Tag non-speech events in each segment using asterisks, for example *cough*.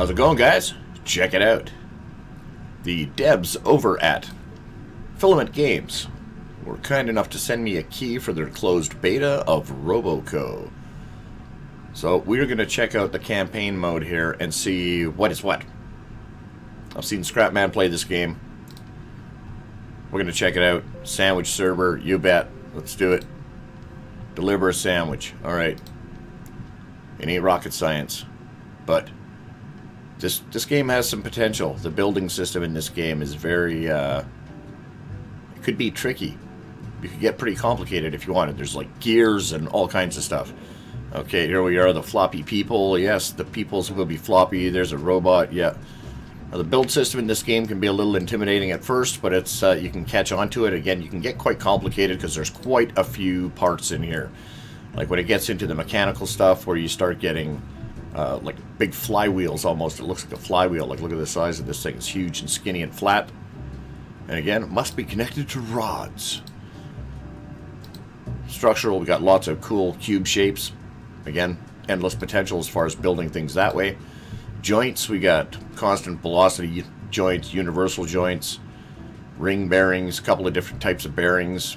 How's it going, guys? Check it out. The devs over at Filament Games were kind enough to send me a key for their closed beta of RoboCo. So we're going to check out the campaign mode here and see what is what. I've seen Scrapman play this game. We're going to check it out. Sandwich server, you bet. Let's do it. Deliver a sandwich. Alright. It ain't rocket science. But this this game has some potential. The building system in this game is very uh, it could be tricky. You could get pretty complicated if you wanted. There's like gears and all kinds of stuff. Okay, here we are, the floppy people. Yes, the peoples will be floppy. There's a robot. Yeah. Now, the build system in this game can be a little intimidating at first, but it's uh, you can catch on to it. Again, you can get quite complicated because there's quite a few parts in here. Like when it gets into the mechanical stuff where you start getting uh, like big flywheels almost. It looks like a flywheel. Like look at the size of this thing. It's huge and skinny and flat. And again, it must be connected to rods. Structural, we got lots of cool cube shapes. Again, endless potential as far as building things that way. Joints, we got constant velocity joints, universal joints, ring bearings, a couple of different types of bearings,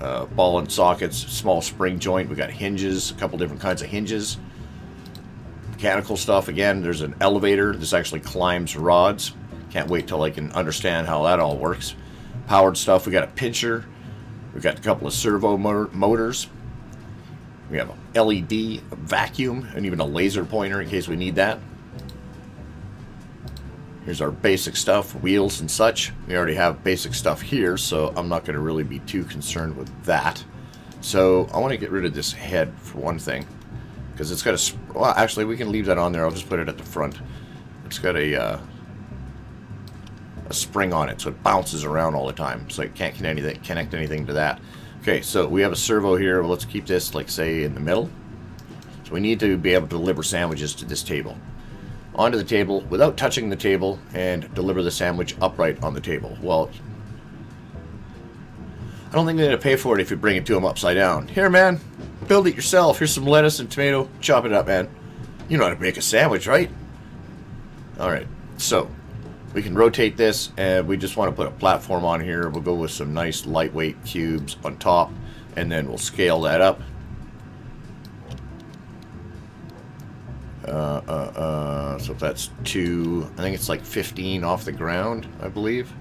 uh, ball and sockets, small spring joint. We got hinges, a couple different kinds of hinges. Mechanical stuff, again, there's an elevator. This actually climbs rods. Can't wait till I can understand how that all works. Powered stuff, we got a pincher. We got a couple of servo motor motors. We have a LED, vacuum, and even a laser pointer in case we need that. Here's our basic stuff, wheels and such. We already have basic stuff here, so I'm not going to really be too concerned with that. So I want to get rid of this head for one thing. Because it's got a... Well, actually, we can leave that on there. I'll just put it at the front. It's got a... Uh, a spring on it, so it bounces around all the time. So it can't connect anything, to that. Okay, so we have a servo here. Well, let's keep this, like, say, in the middle. So we need to be able to deliver sandwiches to this table. Onto the table without touching the table and deliver the sandwich upright on the table. Well, I don't think they're going to pay for it if you bring it to them upside down. Here, man, build it yourself. Here's some lettuce and tomato. Chop it up, man. You know how to make a sandwich, right? Alright, so we can rotate this and we just want to put a platform on here. We'll go with some nice lightweight cubes on top and then we'll scale that up. Uh, uh, uh, so that's two, I think it's like 15 off the ground, I believe.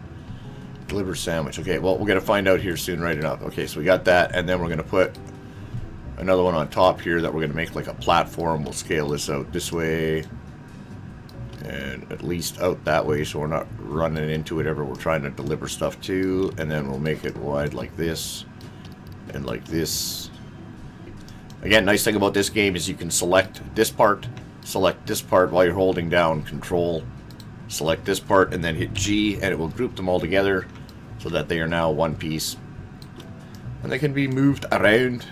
Deliver sandwich. Okay, well, we're going to find out here soon right enough. Okay, so we got that, and then we're going to put another one on top here that we're going to make like a platform. We'll scale this out this way and at least out that way so we're not running into whatever we're trying to deliver stuff to. And then we'll make it wide like this and like this. Again, nice thing about this game is you can select this part, select this part while you're holding down control, select this part and then hit G and it will group them all together so that they are now one piece. And they can be moved around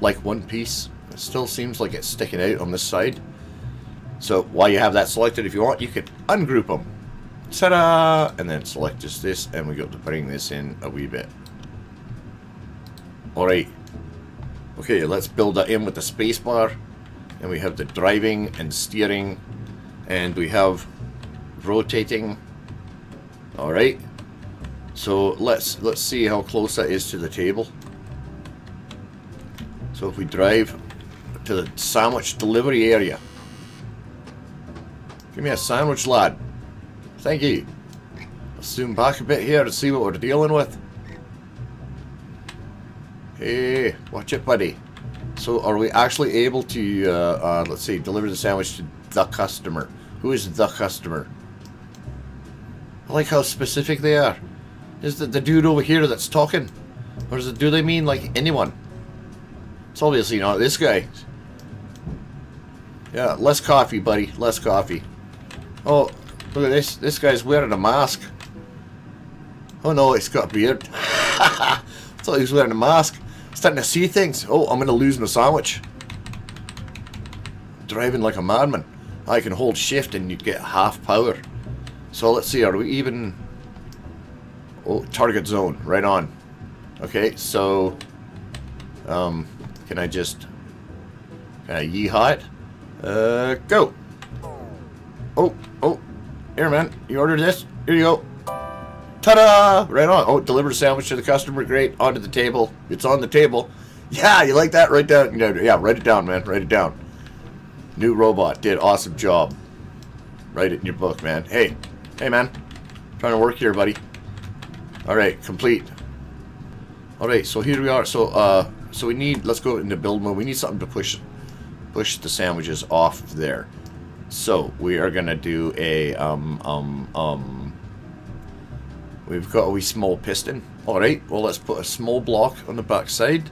like one piece. It still seems like it's sticking out on this side. So while you have that selected, if you want, you can ungroup them. Ta-da! And then select just this, and we got to bring this in a wee bit. Alright. Okay, let's build that in with the spacebar. And we have the driving and steering. And we have rotating. Alright. So let's let's see how close that is to the table. So if we drive to the sandwich delivery area. Give me a sandwich, lad. Thank you. I'll zoom back a bit here to see what we're dealing with. Hey, watch it, buddy. So are we actually able to, uh, uh, let's see, deliver the sandwich to the customer? Who is the customer? I like how specific they are. Is it the dude over here that's talking? Or is it, do they mean like anyone? It's obviously not this guy. Yeah, less coffee, buddy. Less coffee. Oh, look at this. This guy's wearing a mask. Oh no, he's got a beard. *laughs* I thought he was wearing a mask. Starting to see things. Oh, I'm going to lose my sandwich. Driving like a madman. I can hold shift and you get half power. So let's see, are we even... Oh, target zone. Right on. Okay, so... Um, can I just... Can I yeehaw it? Uh, go! Oh, oh. Here, man. You ordered this? Here you go. Ta-da! Right on. Oh, deliver sandwich to the customer. Great. Onto the table. It's on the table. Yeah, you like that? Write down. Yeah, write it down, man. Write it down. New robot did awesome job. Write it in your book, man. Hey, hey, man. Trying to work here, buddy. All right, complete. All right, so here we are. So, uh, so we need. Let's go into build mode. We need something to push, push the sandwiches off there. So we are gonna do a um um um. We've got a wee small piston. All right. Well, let's put a small block on the back side,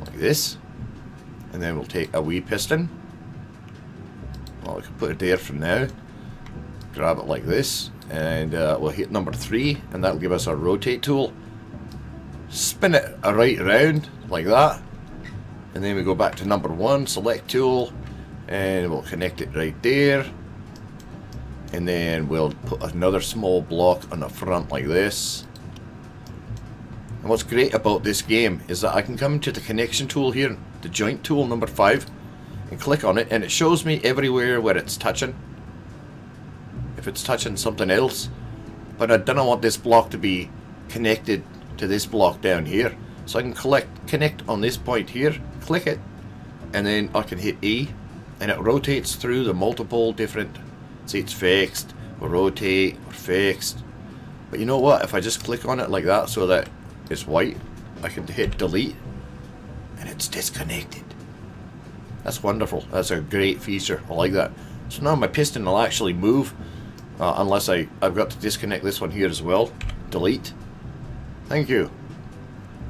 like this, and then we'll take a wee piston. Well, we can put it there from now. Grab it like this, and uh, we'll hit number three, and that'll give us our rotate tool. Spin it right around like that, and then we go back to number one, select tool, and we'll connect it right there. And then we'll put another small block on the front like this. And what's great about this game is that I can come to the connection tool here, the joint tool number 5, and click on it and it shows me everywhere where it's touching. If it's touching something else. But I don't want this block to be connected to this block down here. So I can collect, connect on this point here, click it, and then I can hit E, and it rotates through the multiple different, see it's fixed, or rotate, or fixed. But you know what, if I just click on it like that so that it's white, I can hit delete, and it's disconnected. That's wonderful. That's a great feature. I like that. So now my piston will actually move uh, unless I, I've got to disconnect this one here as well. Delete. Thank you.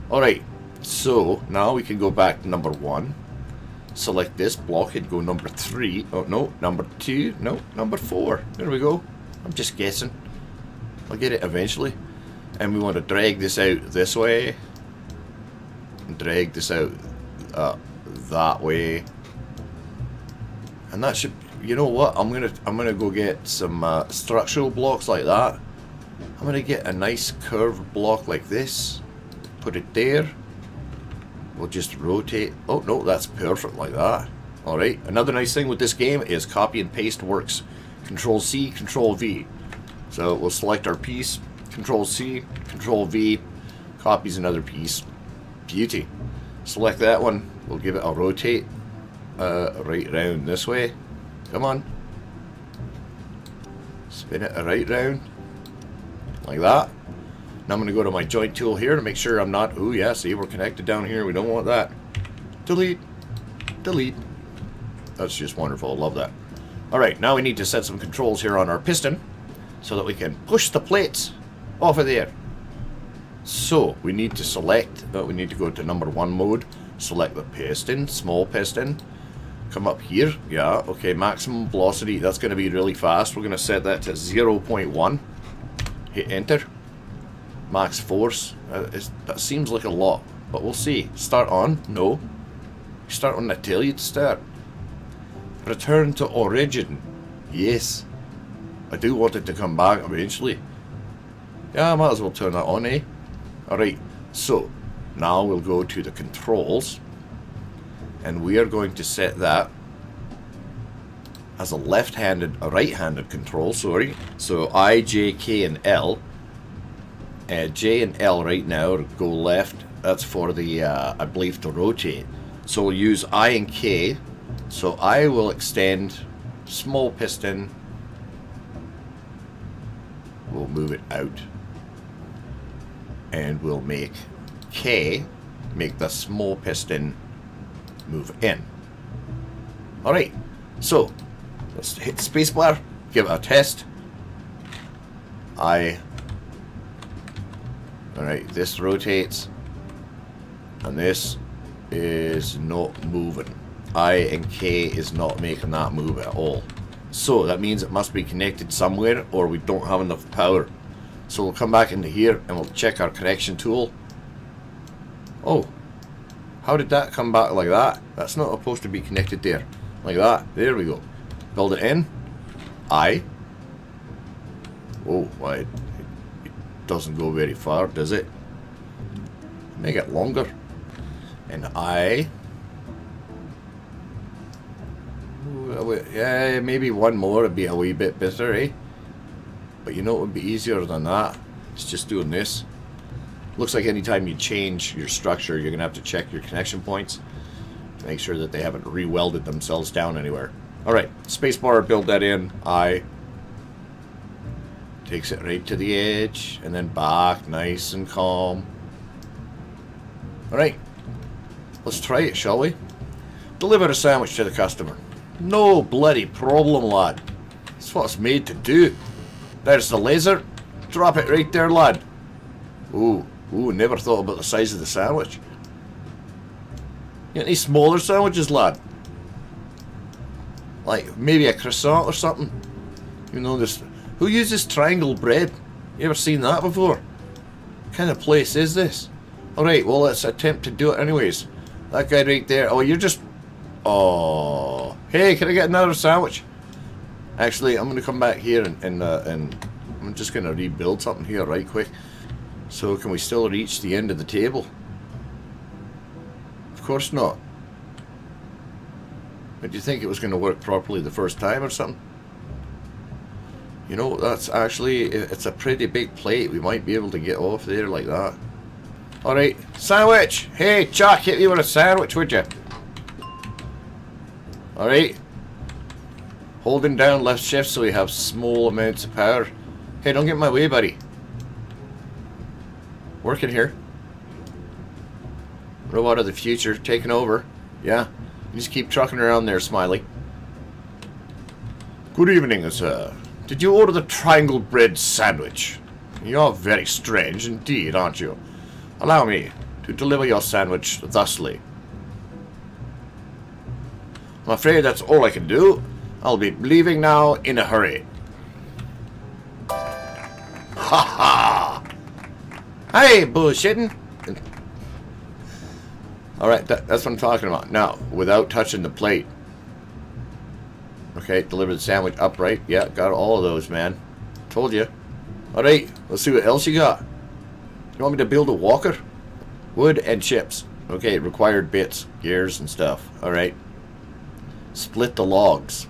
Alright, so now we can go back to number one. Select this block and go number three. Oh, no, number two. No, number four. There we go. I'm just guessing. I'll get it eventually. And we want to drag this out this way. And drag this out uh, that way and that should you know what I'm gonna I'm gonna go get some uh, structural blocks like that I'm gonna get a nice curved block like this put it there. We'll just rotate. Oh no that's perfect like that. Alright another nice thing with this game is copy and paste works. Control C control V. So we'll select our piece control C control V copies another piece. Beauty. Select that one. We'll give it a rotate uh, right round this way. Come on. Spin it right round. Like that. Now I'm going to go to my joint tool here to make sure I'm not... Oh yeah, see, we're connected down here. We don't want that. Delete. Delete. That's just wonderful. I love that. Alright, now we need to set some controls here on our piston so that we can push the plates off of there. So, we need to select, uh, we need to go to number one mode, select the piston, small piston, come up here. Yeah, okay, maximum velocity. That's going to be really fast. We're going to set that to 0.1. Hit enter. Max force. Uh, that seems like a lot, but we'll see. Start on. No. Start on I tell you to start. Return to origin. Yes. I do want it to come back eventually. Yeah, I might as well turn that on, eh? Alright, so now we'll go to the controls and we are going to set that as a left-handed, a right-handed control, sorry. So I, J, K, and L. Uh, J and L right now go left. That's for the, uh, I believe, to rotate. So we'll use I and K. So I will extend small piston. We'll move it out. And we'll make K, make the small piston move in. Alright, so let's hit spacebar, give it a test. I. Alright, this rotates, and this is not moving. I and K is not making that move at all. So that means it must be connected somewhere or we don't have enough power. So we'll come back into here and we'll check our connection tool. Oh, how did that come back like that? That's not supposed to be connected there. Like that. There we go. Build it in. I. Oh, why? It, doesn't go very far, does it? Make it longer. And I. Yeah, maybe one more would be a wee bit better, eh? But you know it would be easier than that? It's just doing this. Looks like anytime you change your structure, you're going to have to check your connection points make sure that they haven't re-welded themselves down anywhere. Alright, spacebar, build that in. I takes it right to the edge and then back, nice and calm. Alright, let's try it, shall we? Deliver a sandwich to the customer. No bloody problem, lad. That's what it's made to do. There's the laser. Drop it right there, lad. Ooh, ooh, never thought about the size of the sandwich. You got any smaller sandwiches, lad? Like, maybe a croissant or something? You know, this... Who uses triangle bread? You ever seen that before? What kind of place is this? Alright, well, let's attempt to do it anyways. That guy right there. Oh, you're just... Oh. Hey, can I get another sandwich? Actually, I'm going to come back here and, and, uh, and I'm just going to rebuild something here right quick. So can we still reach the end of the table? Of course not. But do you think it was going to work properly the first time or something? You know, that's actually, it's a pretty big plate. We might be able to get off there like that. Alright, sandwich! Hey, Chuck, hit me with a sandwich, would you? Alright. Holding down left shift so we have small amounts of power. Hey, don't get in my way, buddy. Working here. Robot of the future, taking over. Yeah. You just keep trucking around there, Smiley. Good evening, sir. Did you order the triangle bread sandwich? You're very strange indeed, aren't you? Allow me to deliver your sandwich thusly. I'm afraid that's all I can do. I'll be leaving now in a hurry. Ha ha! Hey, bullshitting! Alright, that, that's what I'm talking about. Now, without touching the plate. Okay, deliver the sandwich upright. Yeah, got all of those, man. Told you. Alright, let's see what else you got. You want me to build a walker? Wood and chips. Okay, required bits, gears and stuff. Alright. Split the logs.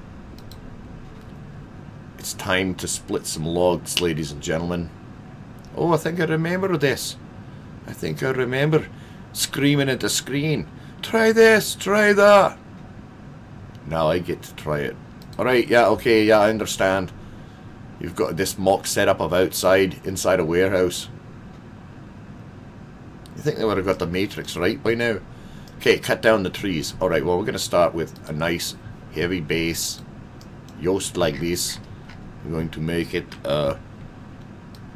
It's time to split some logs, ladies and gentlemen. Oh, I think I remember this. I think I remember screaming at the screen. Try this, try that. Now I get to try it. Alright, yeah, okay, yeah, I understand. You've got this mock setup of outside, inside a warehouse. You think they would have got the matrix right by now? Okay, cut down the trees. Alright, well, we're going to start with a nice, heavy base. Yoast like this. We're going to make it uh,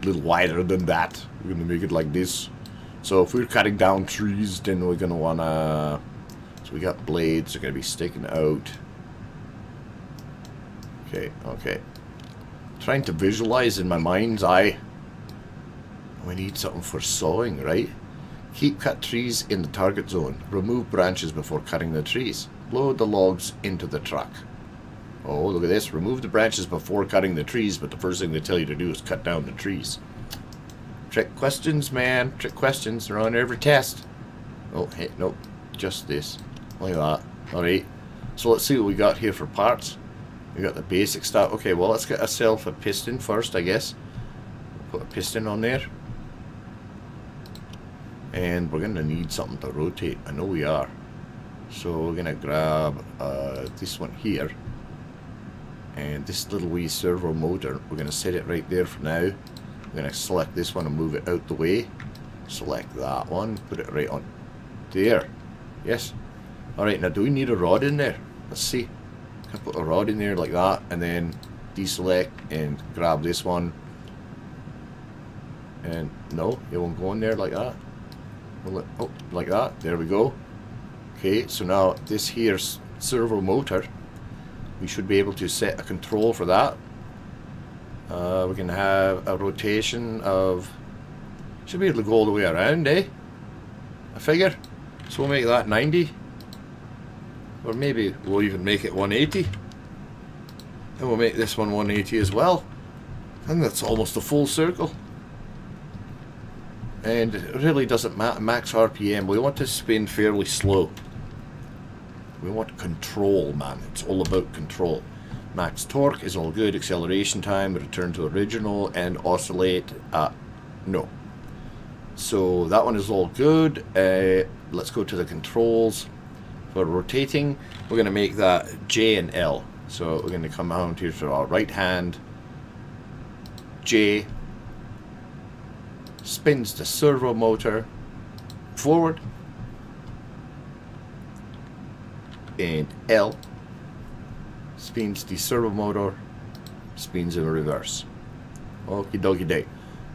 a little wider than that. We're going to make it like this. So if we're cutting down trees, then we're going to want to... So we got blades. They're going to be sticking out. Okay, okay. Trying to visualize in my mind's eye. We need something for sawing, right? Keep cut trees in the target zone. Remove branches before cutting the trees. Load the logs into the truck. Oh, look at this. Remove the branches before cutting the trees, but the first thing they tell you to do is cut down the trees. Trick questions, man. Trick questions. They're on every test. Oh, hey, nope. Just this. Like that. Alright. So let's see what we got here for parts. We got the basic stuff. Okay, well, let's get ourselves a piston first, I guess. Put a piston on there. And we're going to need something to rotate. I know we are. So we're going to grab uh, this one here. And this little wee servo motor, we're going to set it right there for now. Going to select this one and move it out the way. Select that one, put it right on there. Yes. Alright, now do we need a rod in there? Let's see. I put a rod in there like that and then deselect and grab this one. And no, it won't go in there like that. Will it? Oh, like that. There we go. Okay, so now this here's servo motor. We should be able to set a control for that. Uh, we can have a rotation of... Should be able to go all the way around, eh? I figure. So we'll make that 90. Or maybe we'll even make it 180. And we'll make this one 180 as well. And that's almost a full circle. And it really doesn't matter max RPM. We want to spin fairly slow. We want control, man. It's all about control. Max torque is all good. Acceleration time, return to original, and oscillate. Uh, no. So that one is all good. Uh, let's go to the controls. For rotating, we're going to make that J and L. So we're going to come out here to our right hand. J spins the servo motor forward and L spins the servo motor spins in reverse. Okie dokie day.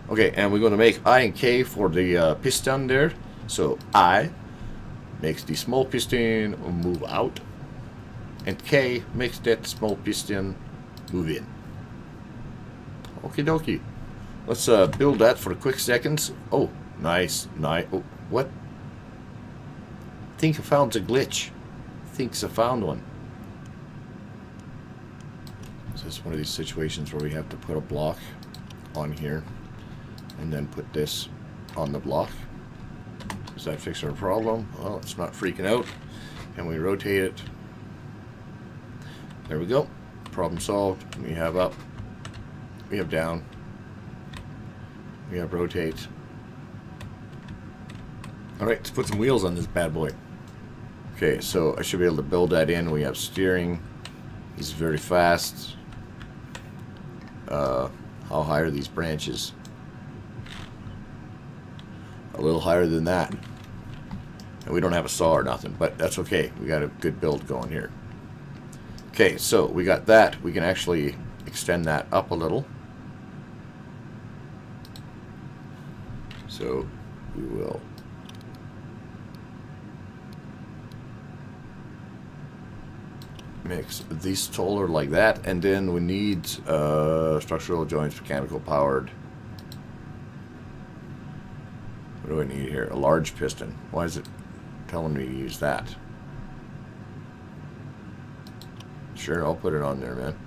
Okay and we're going to make I and K for the uh, piston there. So I makes the small piston move out and K makes that small piston move in. Okie dokie let's uh, build that for a quick seconds. Oh nice nice oh, what? I think I found a glitch. Thinks I found one. Is one of these situations where we have to put a block on here and then put this on the block? Does that fix our problem? Well, it's not freaking out. And we rotate it. There we go. Problem solved. We have up. We have down. We have rotate. Alright, let's put some wheels on this bad boy. Okay, so I should be able to build that in. We have steering. He's very fast. Uh, how high are these branches? A little higher than that. And we don't have a saw or nothing, but that's okay. We got a good build going here. Okay, so we got that. We can actually extend that up a little. So we will makes these taller like that and then we need uh, structural joints mechanical powered. What do I need here? A large piston. Why is it telling me to use that? Sure I'll put it on there man.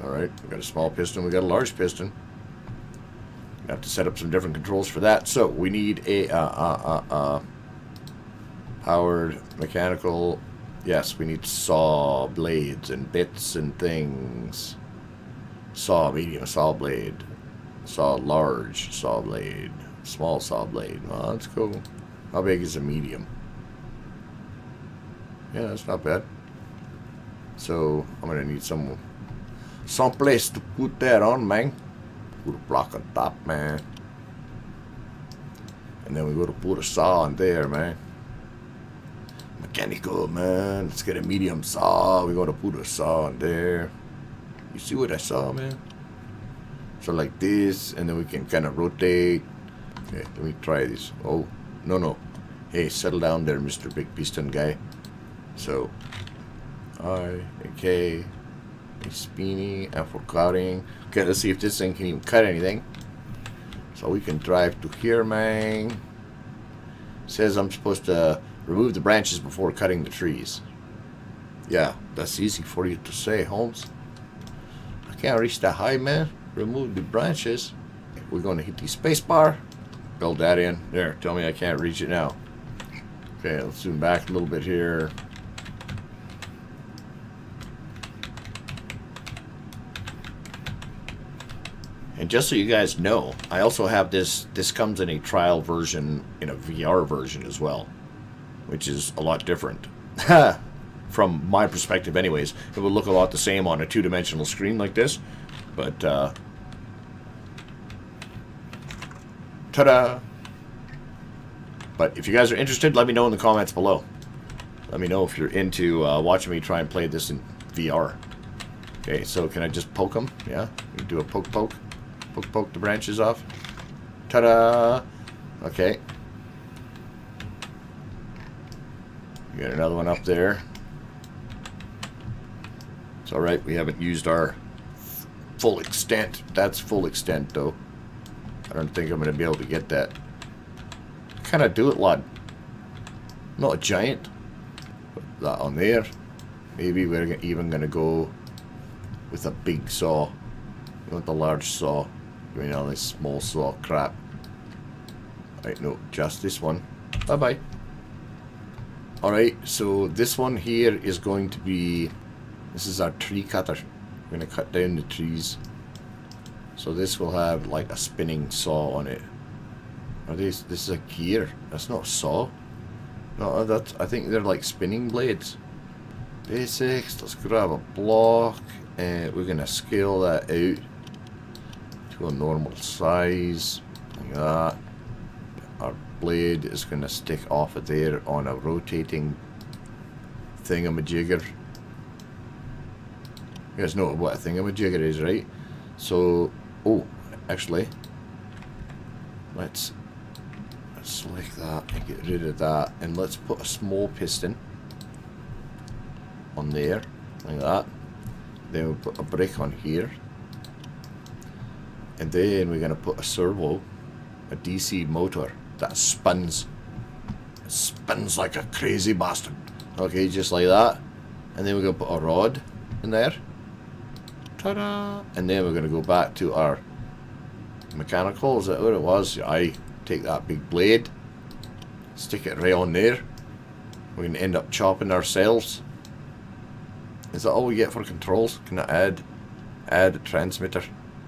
Alright we got a small piston we got a large piston. We have to set up some different controls for that. So we need a uh, uh, uh, uh powered mechanical Yes, we need saw blades and bits and things. Saw medium saw blade. Saw large saw blade. Small saw blade. Well, that's cool. How big is a medium? Yeah, that's not bad. So, I'm gonna need some some place to put that on, man. Put a block on top, man. And then we gotta put a saw in there, man mechanical, man. Let's get a medium saw. We're gonna put a saw in there. You see what I saw, man? So like this, and then we can kind of rotate. Okay, let me try this. Oh, no, no. Hey, settle down there, Mr. Big Piston guy. So, I, okay, spinning, and for cutting. Okay, let's see if this thing can even cut anything. So we can drive to here, man. Says I'm supposed to Remove the branches before cutting the trees. Yeah, that's easy for you to say, Holmes. I can't reach that high, man. Remove the branches. We're going to hit the space bar. Build that in. There, tell me I can't reach it now. Okay, let's zoom back a little bit here. And just so you guys know, I also have this, this comes in a trial version, in a VR version as well which is a lot different. *laughs* From my perspective anyways. It would look a lot the same on a two-dimensional screen like this, but, uh... Ta-da! But if you guys are interested, let me know in the comments below. Let me know if you're into uh, watching me try and play this in VR. Okay, so can I just poke them? Yeah? Do a poke poke? Poke poke the branches off? Ta-da! Okay. Got another one up there. It's alright, we haven't used our full extent. That's full extent, though. I don't think I'm going to be able to get that. Kind of do it, lad. Not a giant. Put that on there. Maybe we're even going to go with a big saw. Want the large saw. Doing all this small saw crap. Right, no, just this one. Bye-bye. Alright, so this one here is going to be... This is our tree cutter. We're going to cut down the trees. So this will have like a spinning saw on it. Are these? This is a gear. That's not a saw. No, that I think they're like spinning blades. Basics. Let's grab a block and we're gonna scale that out to a normal size like that. Our blade is gonna stick off of there on a rotating thingamajigger. You guys know what a thingamajigger is, right? So Oh, actually, let's select that and get rid of that. And let's put a small piston on there, like that. Then we'll put a brake on here. And then we're going to put a servo, a DC motor that spins. It spins like a crazy bastard. Okay, just like that. And then we're going to put a rod in there. Ta-da! And then we're going to go back to our mechanical. Is that what it was? I take that big blade, stick it right on there. We can end up chopping ourselves. Is that all we get for controls? Can I add add a transmitter?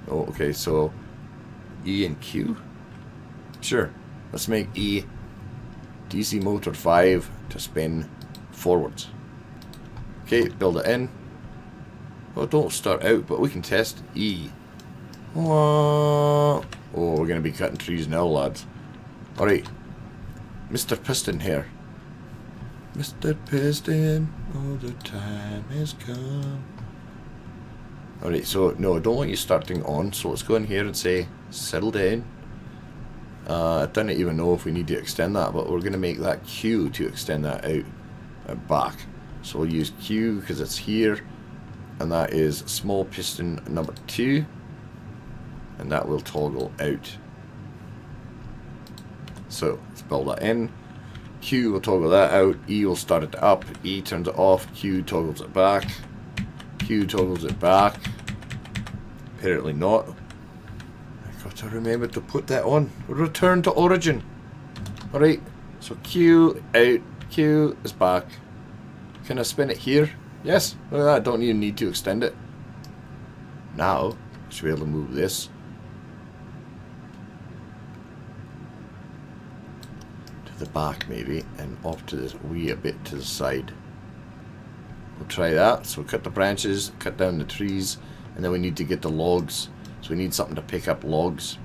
Oh, okay, so E and Q? Sure. Let's make E DC motor 5 to spin forwards. Okay, build it in. Well, don't start out, but we can test E. Oh, we're going to be cutting trees now, lads. Alright. Mr. Piston here. Mr. Piston, all the time has come. Alright, so, no, I don't want you starting on, so let's go in here and say, settle down. Uh, I don't even know if we need to extend that, but we're going to make that Q to extend that out and back. So we'll use Q because it's here and that is small piston number two and that will toggle out. So let's build that in. Q will toggle that out E will start it up E turns it off Q toggles it back Q toggles it back. Apparently not Got to remember to put that on return to origin alright so Q out Q is back can I spin it here Yes, look at that. I Don't even need to extend it. Now, I should be able to move this. To the back, maybe, and off to this wee a bit to the side. We'll try that. So we'll cut the branches, cut down the trees, and then we need to get the logs. So we need something to pick up logs.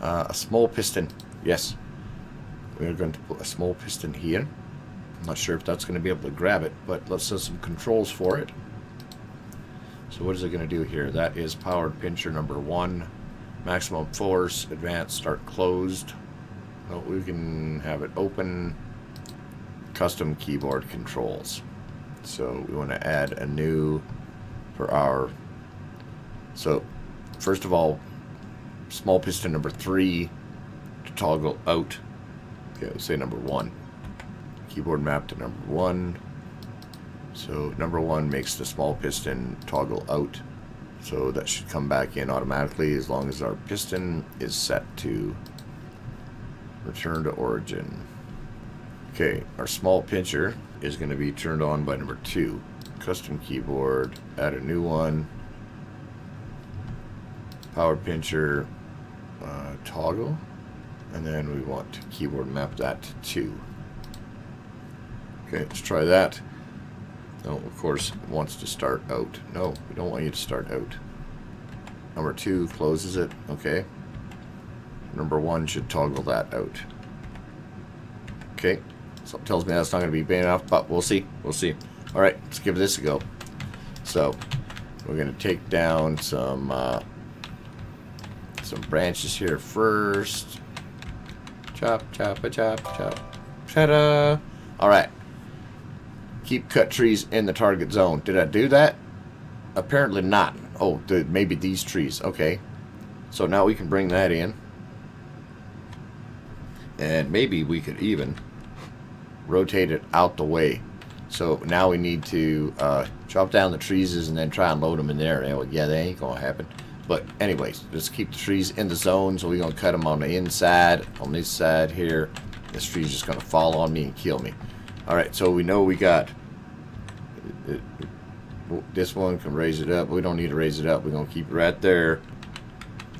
Uh, a small piston. Yes. We're going to put a small piston here. I'm not sure if that's going to be able to grab it, but let's set some controls for it. So what is it going to do here? That is powered pincher number one. Maximum force, advanced, start closed. Well, we can have it open. Custom keyboard controls. So we want to add a new for our... So, first of all, small piston number three to toggle out. Okay, let's say number one keyboard map to number one. So number one makes the small piston toggle out. So that should come back in automatically as long as our piston is set to return to origin. Okay, our small pincher is going to be turned on by number two. Custom keyboard, add a new one. Power pincher, uh, toggle. And then we want to keyboard map that to two. Okay, let's try that. No, of course, it wants to start out. No, we don't want you to start out. Number two closes it. Okay. Number one should toggle that out. Okay. So it tells me that's not going to be big enough, but we'll see. We'll see. Alright, let's give this a go. So, we're going to take down some, uh, some branches here first. Chop, chop, a chop, chop. Ta-da! Alright. Keep cut trees in the target zone. Did I do that? Apparently not. Oh, maybe these trees. Okay. So now we can bring that in. And maybe we could even rotate it out the way. So now we need to uh, chop down the trees and then try and load them in there. Yeah, that ain't going to happen. But anyways, just keep the trees in the zone. So we're going to cut them on the inside, on this side here. This tree's just going to fall on me and kill me. Alright, so we know we got... It, it, this one can raise it up. We don't need to raise it up. We're going to keep it right there.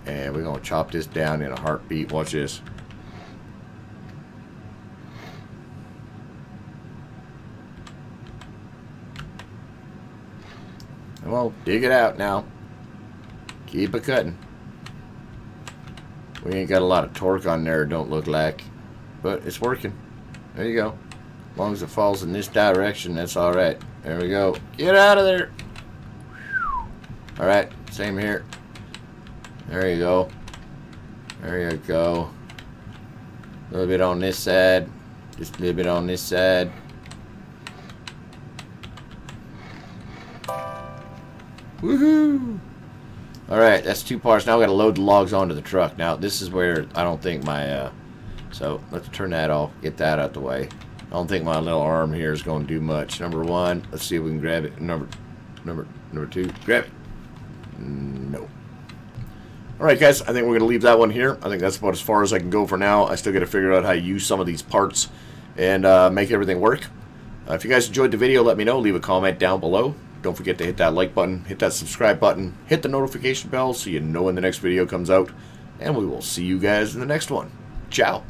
And we're going to chop this down in a heartbeat. Watch this. Well, dig it out now. Keep cutting. We ain't got a lot of torque on there, don't look like. But it's working. There you go. As long as it falls in this direction, that's alright. There we go. Get out of there. Alright, same here. There you go. There you go. A little bit on this side. Just a little bit on this side. Woohoo! Alright, that's two parts. Now we gotta load the logs onto the truck. Now, this is where I don't think my, uh, so let's turn that off, get that out the way. I don't think my little arm here is going to do much. Number one, let's see if we can grab it. Number, number, number two, grab it. No. Alright guys, I think we're going to leave that one here. I think that's about as far as I can go for now. I still got to figure out how to use some of these parts and uh, make everything work. Uh, if you guys enjoyed the video, let me know. Leave a comment down below. Don't forget to hit that like button, hit that subscribe button, hit the notification bell so you know when the next video comes out. And we will see you guys in the next one. Ciao.